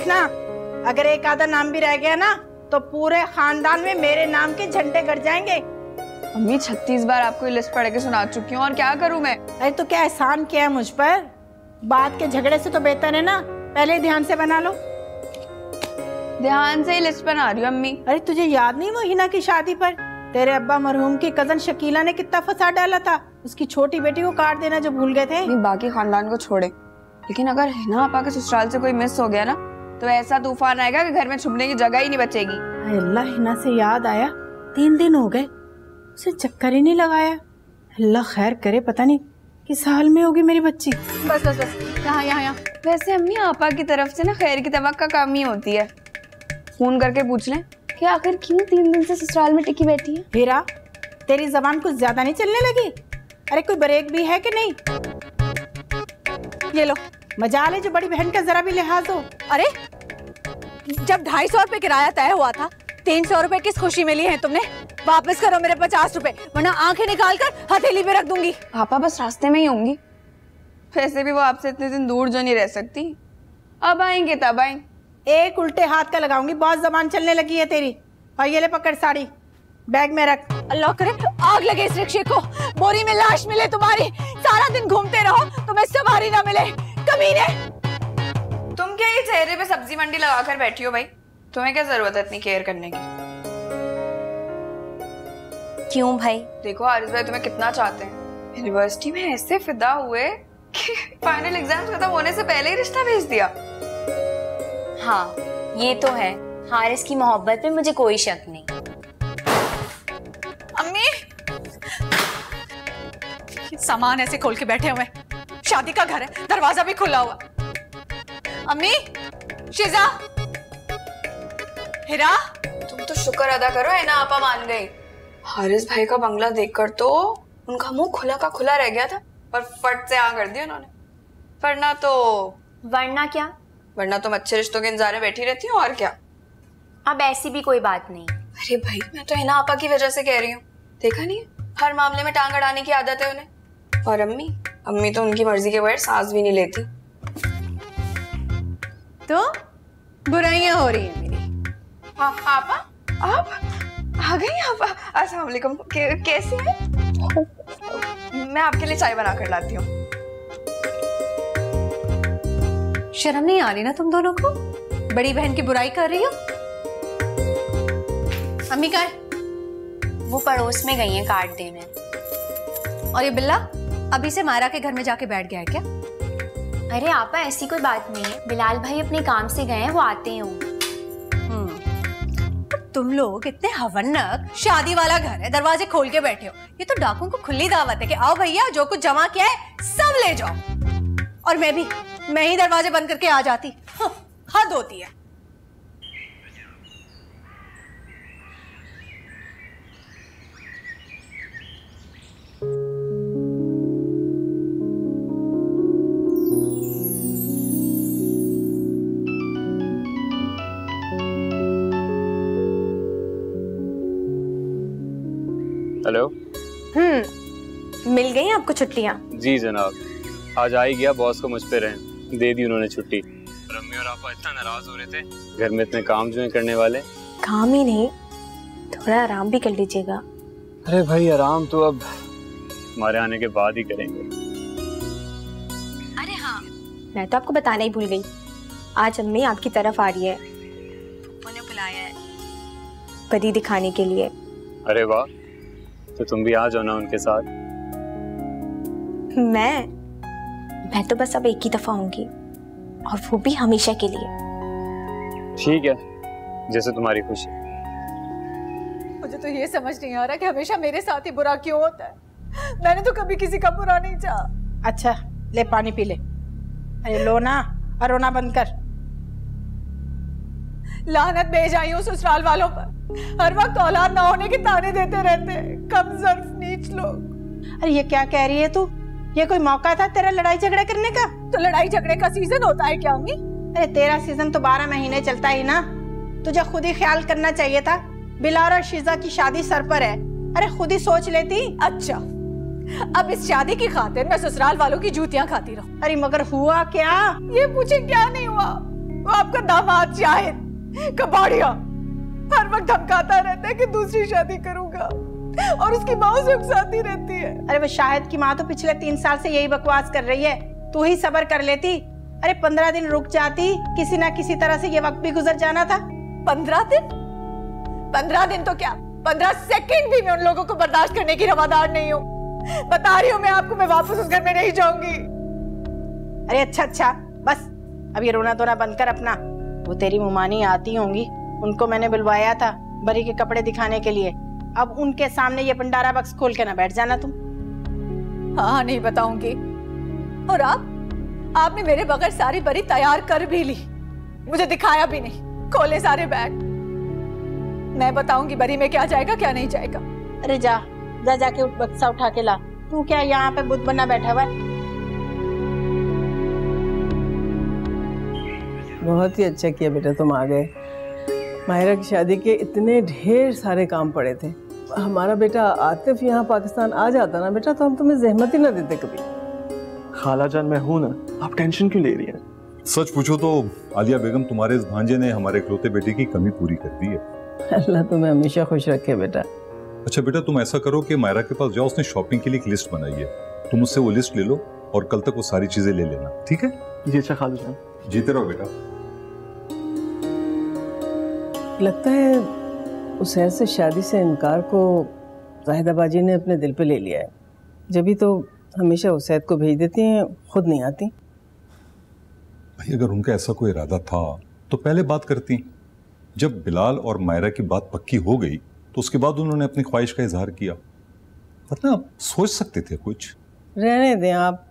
लिखना अगर एक आधा नाम भी रह गया ना तो पूरे खानदान में मेरे नाम के झंडे गड़ जाएँगे। अम्मी छत्तीस बार आपको ये लिस्ट पढ़ के सुना चुकी हूँ और क्या करूँ मैं? अरे तो क्या एहसान किया है मुझ पर? बात के झगड़े से तो बेहतर है ना। पहले ध्यान से बना लो। ध्यान से ही लिस्ट बना रही हूँ अम्मी। अरे तुझे याद नहीं वो हिना की शादी पर? तेरे अब्बा मरहूम की कज़न शकीला ने कितना फसाद डाला था। उसकी छोटी बेटी को काट देना जो भूल गए थे। बाकी खानदान को छोड़े। लेकिन अगर हिना आपा के ससुराल से कोई मिस हो गया ना तो ऐसा तूफ़ान आएगा कि घर में छुपने की जगह ही नहीं बचेगी। अल्लाह हिना से याद आया। तीन दिन हो गए उसे चक्कर ही नहीं लगाया। अल्लाह खैर करे पता नहीं किस हाल में होगी मेरी बच्ची। बस बस बस। यहाँ यहाँ यहाँ। वैसे अम्मी आपा की तरफ़ से ना खैर की तवक्का कम ही होती है। फ़ोन करके पूछ लें कि आखिर क्यों तीन दिन से ससुराल में टिकी बैठी है? हीरा तेरी जबान कुछ ज़्यादा नहीं चलने लगी? अरे कोई ब्रेक भी है कि नहीं? ये लो मजाल है जो बड़ी बहन का जरा भी लिहाज हो। अरे जब ढाई सौ रुपए किराया तय हुआ था तीन सौ रुपए किस खुशी में लिए हैं तुमने? वापस करो मेरे पचास रुपए वरना आँखें निकाल कर हथेली पे रख दूँगी। आपा बस रास्ते में ही होंगी। वैसे भी वो आपसे इतने दिन दूर जो नहीं रह सकती। अब आएँगे तब आएँगे। एक उल्टे हाथ का लगाऊँगी बहुत जबान चलने लगी है तेरी। और ये ले पकड़ साड़ी बैग में रख। अल्लाह करे आग लगे इस रिक्शे को। बोरी में लाश मिले तुम्हारी सारा दिन घूमते रहो तुम्हें सवारी ना मिले। कमीने। क्या ये चेहरे पे सब्ज़ी मंडी लगा कर बैठी हो भाई? तुम्हें क्या ज़रूरत है इतनी केयर करने की? क्यों भाई? देखो आरिस भाई तुम्हें कितना चाहते हैं। यूनिवर्सिटी में ऐसे फिदा हुए कि फाइनल एग्ज़ाम्स खत्म होने से पहले ही रिश्ता भेज दिया। हाँ ये तो है। हारिस की मोहब्बत में मुझे कोई शक नहीं। अम्मी! सामान ऐसे खोल के बैठे हुए शादी का घर है दरवाज़ा भी खुला हुआ अम्मी शिजा। हिरा तुम तो शुक्र अदा करो है ना आपा मान गई हारिस भाई का बंगला देखकर तो उनका मुँह खुला का खुला रह गया था और फट से आ कर दी उन्होंने। वरना तो वरना क्या? वरना तुम अच्छे रिश्तों के इंतज़ार में बैठी रहती हो और क्या? अब ऐसी भी कोई बात नहीं। अरे भाई मैं तो हिना आपा की वजह से कह रही हूँ। देखा नहीं हर मामले में टांग अड़ाने की आदत है उन्हें। और अम्मी अम्मी तो उनकी मर्ज़ी के बगैर सांस भी नहीं लेती। तो बुराइयाँ हो रही है मेरी। आ, आपा आप आ गई आपा अस्सलाम वालेकुम। कैसी हैं? मैं आपके लिए चाय बना कर लाती हूँ। शर्म नहीं आ रही ना तुम दोनों को? बड़ी बहन की बुराई कर रही हो? अम्मी का है? वो पड़ोस में गई हैं कार्ड देने। और ये बिल्ला अभी से मायरा के घर में जाके बैठ गया है क्या? अरे आपा ऐसी कोई बात नहीं है। बिलाल भाई अपने काम से गए हैं वो आते हैं। होंगे तुम लोग इतने हवनक शादी वाला घर है दरवाजे खोल के बैठे हो। ये तो डाकुओं को खुली दावत है कि आओ भैया जो कुछ जमा किया है सब ले जाओ। और मैं भी मैं ही दरवाजे बंद करके आ जाती। हाँ, हद होती है। हेलो हम्म मिल गई आपको छुट्टियाँ? जी जनाब। आज आई गया बॉस को मुझ पे रहे दे दी उन्होंने छुट्टी। और अम्मी और आपा इतना नाराज़ हो रहे थे? घर में इतने काम जो है करने वाले? काम ही नहीं। थोड़ा आराम भी कर लीजिएगा। अरे भाई आराम तो अब हमारे आने के बाद ही करेंगे। अरे हाँ मैं तो आपको बताना ही भूल गई। आज अम्मी आपकी तरफ़ आ रही है। उन्हें बुलाया है। परी दिखाने के लिए। अरे वाह तो तुम भी आ जाओ ना उनके साथ। मैं? मैं तो बस अब एक ही दफ़ा आऊँगी और वो भी हमेशा के लिए। ठीक है जैसे तुम्हारी खुशी। मुझे तो ये समझ नहीं आ रहा कि हमेशा मेरे साथ ही बुरा क्यों होता है। मैंने तो कभी किसी का बुरा नहीं चाहा। अच्छा ले पानी पी ले। अरे लो ना और रोना बंद कर। लानत भेज आई हूँ ससुराल वालों पर। हर वक्त औलाद ना होने के ताने देते रहते हैं। कम जर्फ नीच लोग। अरे ये क्या कह रही है तू? ये कोई मौका था तेरा लड़ाई झगड़ा करने का? तो लड़ाई झगड़े का सीज़न होता है क्या अम्मी? अरे तेरा सीज़न तो बारह महीने चलता ही ना। तुझे खुद ही ख्याल करना चाहिए था। बिलार और शीजा की शादी सर पर है। अरे खुद ही सोच लेती। अच्छा। अब इस शादी की खातिर मैं ससुराल वालों की जूतियाँ खाती रहूँ। अरे मगर हुआ क्या? ये पूछे क्या नहीं हुआ? वो आपका दामाद शाहिद कबाड़िया हर वक्त धमकाता रहता है कि दूसरी शादी करूँगा। और उसकी माँ उसे उकसाती रहती है। अरे वो शाहिद की माँ तो पिछले तीन साल से यही बकवास कर रही है। तू ही सबर कर लेती। अरे पंद्रह दिन रुक जाती। किसी ना किसी तरह से ये वक्त भी गुजर जाना था। पंद्रह दिन? पंद्रह दिन तो क्या? पंद्रह सेकंड भी मैं उन लोगों को बर्दाश्त करने की रवादार नहीं हूँ। बता रही हूँ मैं आपको मैं वापस उस घर में नहीं जाऊँगी। अरे अच्छा अच्छा। बस अब ये रोना धोना बंद कर अपना। वो तेरी मुमानी आती होंगी। उनको मैंने बुलवाया था बरी के कपड़े दिखाने के लिए। अब उनके सामने ये भंडारा बक्स खोल के ना बैठ जाना तुम। हाँ नहीं बताऊँगी। और आप आपने मेरे बगैर सारी बरी तैयार कर भी ली। मुझे दिखाया भी नहीं। खोले सारे बैग। मैं बताऊँगी बरी में क्या जाएगा क्या नहीं जाएगा। अरे जा जा जाके उठ बक्सा उठा के ला। तू क्या यहाँ पे बुद्ध बना बैठा हुआ है? बहुत ही अच्छा किया बेटा तुम आ गए। माहिरा की शादी के इतने ढेर सारे काम पड़े थे। हमारा बेटा आतिफ यहाँ पाकिस्तान आ जाता ना बेटा तो हम तुम्हें जहमत ही ना देते कभी। खाला जान मैं हूँ ना। आप टेंशन क्यों ले रही हैं? सच पूछो तो आलिया बेगम तुम्हारे इस भांजे ने हमारे इकलौते बेटे की कमी पूरी कर दी है। अल्लाह तुम्हें हमेशा खुश रखे बेटा। अच्छा बेटा तुम ऐसा करो कि मायरा के पास जाओ उसने शॉपिंग के लिए एक लिस्ट बनाई है। तुम उससे वो लिस्ट ले लो और कल तक वो सारी चीज़ें ले लेना ठीक है? जी अच्छा खाला जान। जीते रहो बेटा लगता है उसैर से शादी से इनकार को जाहिदा बाजी ने अपने दिल पे ले लिया है। जभी तो हमेशा उसैद को भेज देती हैं खुद नहीं आती। भाई अगर उनका ऐसा कोई इरादा था तो पहले बात करती। जब बिलाल और मायरा की बात पक्की हो गई तो उसके बाद उन्होंने अपनी ख्वाहिश का इजहार किया। वरना आप सोच सकते थे कुछ। रहने दें आप।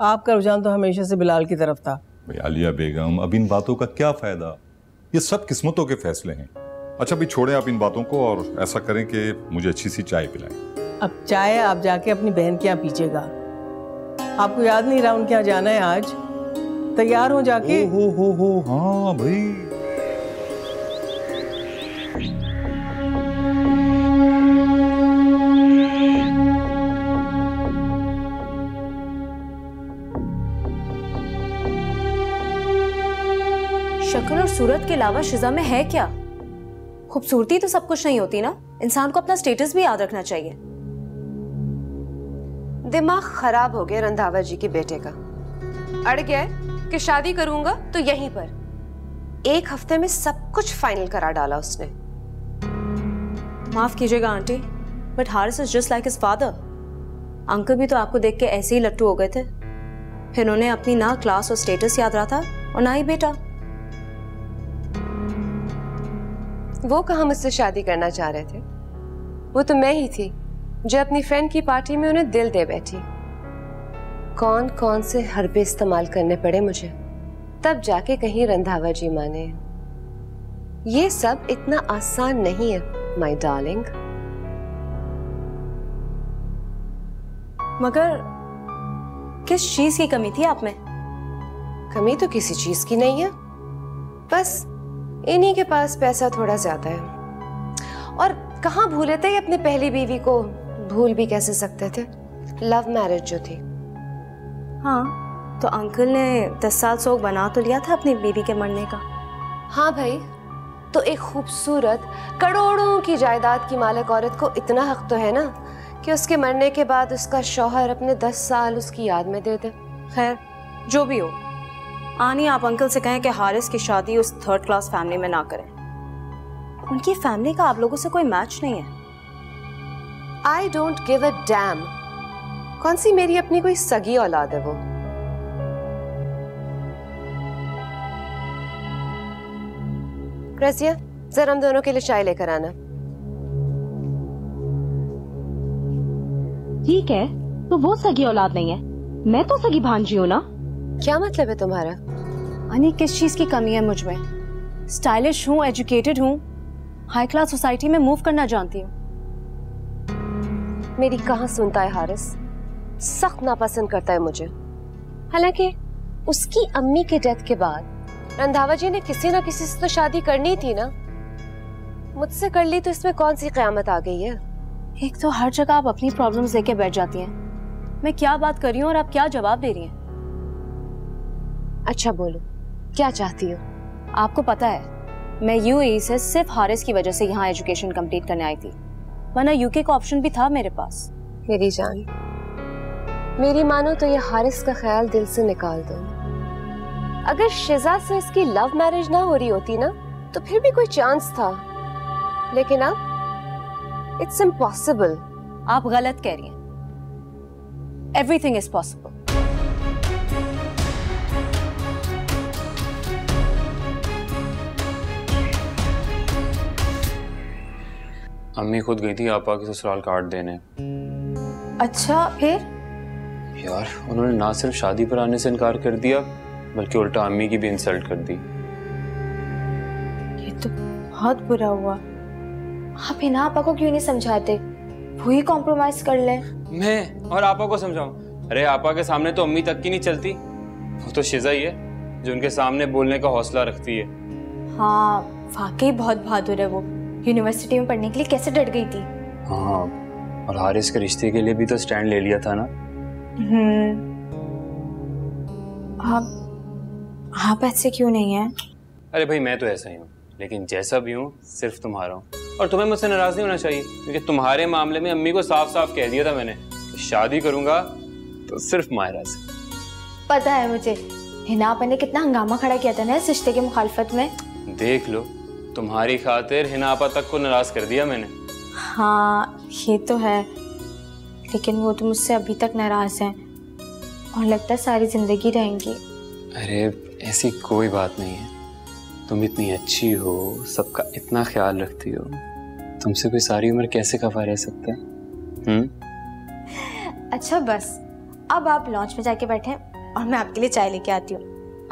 आपका रुझान तो हमेशा से बिलाल की तरफ़ था। भाई आलिया बेगम अब इन बातों का क्या फ़ायदा? ये सब किस्मतों के फैसले हैं। अच्छा भी छोड़ें आप इन बातों को और ऐसा करें कि मुझे अच्छी सी चाय पिलाएँ। अब चाय आप जाके अपनी बहन के यहाँ पीछेगा आपको याद नहीं रहा उनके यहाँ जाना है आज? तैयार हो जाके? हो हो हो हाँ भाई। शक्ल और सूरत के अलावा शिजा में है क्या? खूबसूरती तो सब कुछ नहीं होती ना? इंसान को अपना स्टेटस भी याद रखना चाहिए। दिमाग खराब हो गया रंधावा जी के बेटे का। अड़ गया कि शादी करूँगा तो यहीं पर। एक हफ़्ते में सब कुछ फाइनल करा डाला उसने। माफ़ कीजिएगा, aunty but Haris is just like his father uncle भी तो आपको देख के ऐसे ही लट्टू हो गए थे। इन्होंने अपनी ना क्लास और स्टेटस याद रहा था और ना ही बेटा। वो कहा मुझसे शादी करना चाह रहे थे? वो तो मैं ही थी जो अपनी फ्रेंड की पार्टी में उन्हें दिल दे बैठी। कौन कौन से हरबे इस्तेमाल करने पड़े मुझे? तब जाके कहीं रंधावा जी माने। ये सब इतना आसान नहीं है माय डार्लिंग मगर किस चीज़ की कमी थी आप में? कमी तो किसी चीज़ की नहीं है। बस इन्हीं के पास पैसा थोड़ा ज़्यादा है। और कहाँ भूले थे अपनी पहली बीवी को? भूल भी कैसे सकते थे? लव मैरिज जो थी। हाँ तो अंकल ने दस साल सोग बना तो लिया था अपनी बीवी के मरने का? हाँ भाई तो एक खूबसूरत करोड़ों की जायदाद की मालिक औरत को इतना हक तो है ना कि उसके मरने के बाद उसका शौहर अपने दस साल उसकी याद में दे दे। खैर जो भी हो। आनी आप अंकल से कहें कि हारिस की शादी उस थर्ड क्लास फैमिली में ना करें। उनकी फैमिली का आप लोगों से कोई मैच नहीं है। I don't give a damn कौन सी मेरी अपनी कोई सगी औलाद है वो? रसिया जरा हम दोनों के लिए चाय लेकर आना। ठीक है तो वो सगी औलाद नहीं है। मैं तो सगी भांजी हूँ ना? क्या मतलब है तुम्हारा? अनी किस चीज़ की कमी है मुझमें? स्टाइलिश हूँ एजुकेटेड हूँ। हाई क्लास सोसाइटी में मूव करना जानती हूँ। मेरी कहा सुनता है हारिस? सख्त नापसंद करता है मुझे। हालाँकि उसकी अम्मी के डेथ के बाद रंधावा जी ने किसी ना किसी से तो शादी करनी थी ना? मुझसे कर ली तो इसमें कौन सी क्यामत आ गई है? एक तो हर जगह आप अपनी प्रॉब्लम्स लेके बैठ जाती हैं। मैं क्या बात कर रही हूँ और आप क्या जवाब दे रही हैं? अच्छा बोलो क्या चाहती हो? आपको पता है मैं यूएई से सिर्फ़ हारिस की वजह से यहाँ एजुकेशन कंप्लीट करने आई थी। वरना यूके का ऑप्शन भी था मेरे पास। मेरी जान मेरी मानो तो ये हारिस का ख्याल दिल से निकाल दो। अगर शिजा से इसकी लव मैरिज ना हो रही होती ना तो फिर भी कोई चांस था। लेकिन अब इट्स इम्पॉसिबल आप गलत कह रही हैं। एवरीथिंग इज़ पॉसिबल अम्मी खुद गई थी आपा के ससुराल कार्ड देने। अच्छा फिर? यार उन्होंने ना सिर्फ़ शादी पर आने से इनकार कर दिया बल्कि उल्टा अम्मी की भी इंसल्ट कर दी। ये तो बहुत बुरा हुआ। आप हिना आपा को क्यों नहीं समझाते? वो ही कॉम्प्रोमाइज कर ले। मैं और आपा को समझाऊं? अरे आपा के सामने तो अम्मी तक की नहीं चलती। वो तो शिजा ही है जो उनके सामने बोलने का हौसला रखती है। हाँ वाकई बहुत बहादुर है वो। यूनिवर्सिटी में पढ़ने के लिए कैसे डट गई थी? हाँ और हारिस के रिश्ते के लिए भी तो स्टैंड ले लिया था ना। हम्म। आप आप ऐसे क्यों नहीं है? अरे भाई मैं तो ऐसा ही हूँ लेकिन जैसा भी हूँ सिर्फ़ तुम्हारा हूँ। और तुम्हें मुझसे नाराज़ नहीं होना चाहिए क्योंकि तुम्हारे मामले में अम्मी को साफ़ साफ़ कह दिया था मैंने कि शादी करूँगा तो सिर्फ़ मायरा से। पता है मुझे हिना आपा ने कितना हंगामा खड़ा किया था ना इस रिश्ते के मुखालफत में। देख लो तुम्हारी खातिर हिना आपा तक को नाराज़ कर दिया मैंने। हाँ ये तो है। लेकिन वो तो मुझसे अभी तक नाराज़ हैं और लगता है सारी ज़िंदगी रहेंगी। अरे ऐसी कोई बात नहीं है। तुम इतनी अच्छी हो सबका इतना ख्याल रखती हो। तुमसे कोई सारी उम्र कैसे खफा रह सकता है? हम्म? अच्छा बस। अब आप लॉन्च में जाके बैठे और मैं आपके लिए चाय लेके आती हूँ।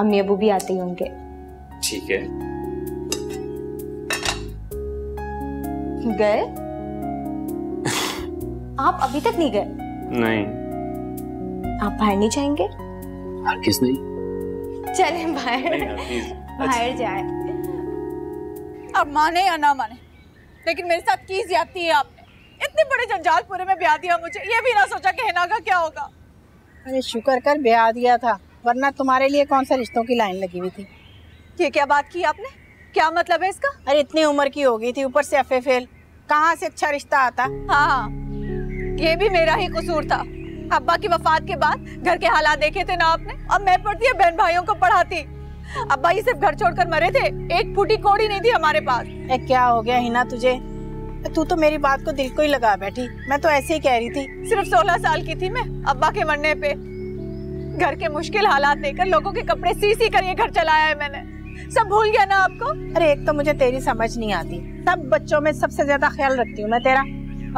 अम्मी अबू भी आते ही होंगे। ठीक है। गए? आप अभी तक नहीं गए? नहीं। आप बाहर नहीं जाएँगे? हर किस नहीं? चले बाहर। बाहर जाए। अब माने या ना माने लेकिन मेरे साथ की ज्यादती है आपने। इतने बड़े जंजालपुरे में ब्याह दिया मुझे ये भी ना सोचा कि हिना का क्या होगा। अरे शुक्र कर ब्याह दिया था वरना तुम्हारे लिए कौन सा रिश्तों की लाइन लगी हुई थी? ये क्या बात की आपने? क्या मतलब है इसका? अरे इतनी उम्र की हो गई थी ऊपर से एफ़ फेल कहाँ से अच्छा रिश्ता आता? हाँ हाँ। ये भी मेरा ही कसूर था। अब्बा की वफात के बाद घर के हालात देखे थे ना आपने? अब मैं पढ़ती है बहन भाइयों को पढ़ाती। अब्बा ही सिर्फ़ घर छोड़कर मरे थे। एक फूटी कोड़ी नहीं थी हमारे पास। ए, क्या हो गया हिना तुझे? तू तो मेरी बात को दिल को ही लगा बैठी। मैं तो ऐसे ही कह रही थी। सिर्फ़ सोलह साल की थी मैं अब्बा के मरने पे। घर के मुश्किल हालात देखकर लोगों के कपड़े सी सी कर ये घर चलाया है मैंने। सब भूल गया ना आपको? अरे एक तो मुझे तेरी समझ नहीं आती। सब बच्चों में सबसे ज़्यादा ख्याल रखती हूँ मैं तेरा।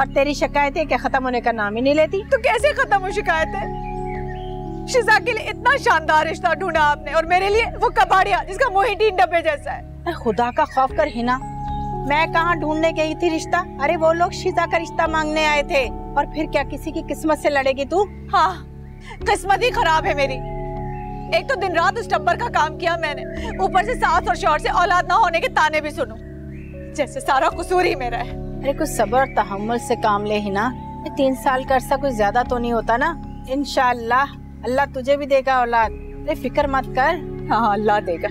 और तेरी शिकायतें क्या खत्म होने का नाम ही नहीं लेती? तो कैसे खत्म हो शिकायतें? शिजा के लिए इतना शानदार रिश्ता ढूंढा आपने और मेरे लिए वो कबाड़िया जिसका मोहिटीन डब्बे जैसा है। खुदा का खौफ कर हिना मैं कहाँ ढूँढने गई थी रिश्ता? अरे वो लोग शिजा का रिश्ता मांगने आए थे। और फिर क्या किसी की किस्मत से लड़ेगी तू? हाँ किस्मत ही खराब है मेरी। एक तो दिन रात उस टब्बर का काम किया मैंने। ऊपर से सास और शौहर से औलाद ना होने के ताने भी सुनूं। जैसे सारा कसूर ही मेरा है। अरे कुछ सब्र और तहम्मुल से काम ले हिना ये तीन साल का अरसा कुछ ज़्यादा तो नहीं होता ना। इंशाल्लाह अल्लाह तुझे भी देगा औलाद। अरे फ़िक्र मत कर। हाँ अल्लाह देगा।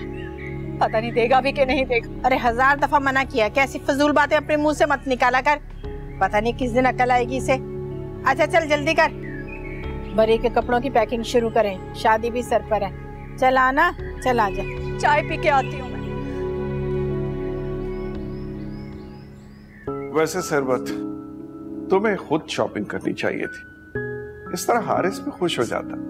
पता नहीं देगा भी कि नहीं देगा। अरे हज़ार दफ़ा मना किया। कैसी फजूल बातें अपने मुँह से मत निकाला कर। पता नहीं किस दिन अकल आएगी इसे। अच्छा चल जल्दी कर। बरी के कपड़ों की पैकिंग शुरू करें। शादी भी सर पर है। चल आना चल आ जा। चाय पी के आती हूँ मैं। वैसे सरबत तुम्हें खुद शॉपिंग करनी चाहिए थी। इस तरह हारिस भी खुश हो जाता।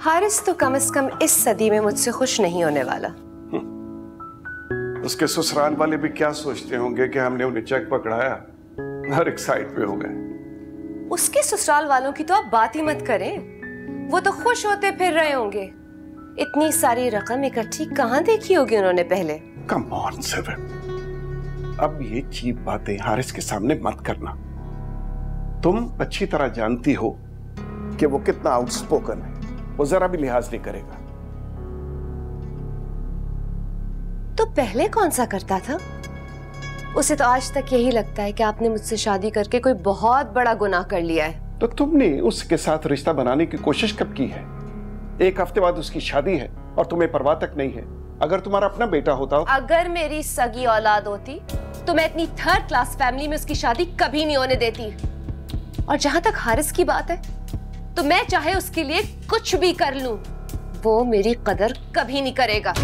हारिस तो कम से कम इस सदी में मुझसे खुश नहीं होने वाला। उसके ससुराल वाले भी क्या सोचते होंगे कि हमने उन्हें चेक पकड़ाया? हर एक साइड पे हो गए। उसके ससुराल वालों की तो आप बात ही मत करें। वो तो खुश होते फिर रहे होंगे। इतनी सारी रकम इकट्ठी कहाँ देखी होगी उन्होंने पहले? कम ऑन सेवन अब ये चीप बातें हारिस के सामने मत करना। तुम अच्छी तरह जानती हो कि वो कितना आउटस्पोकन है। वो जरा भी लिहाज नहीं करेगा। तो पहले कौन सा करता था? उसे तो आज तक यही लगता है कि आपने मुझसे शादी करके कोई बहुत बड़ा गुनाह कर लिया है। तो तुमने उसके साथ रिश्ता बनाने की कोशिश कब की है? एक हफ़्ते बाद उसकी शादी है और तुम्हें परवाह तक नहीं है। अगर तुम्हारा अपना बेटा होता अगर मेरी सगी औलाद होती तो मैं इतनी थर्ड क्लास फैमिली में उसकी शादी कभी नहीं होने देती। और जहाँ तक हारिस की बात है तो मैं चाहे उसके लिए कुछ भी कर लूँ वो मेरी कदर कभी नहीं करेगा।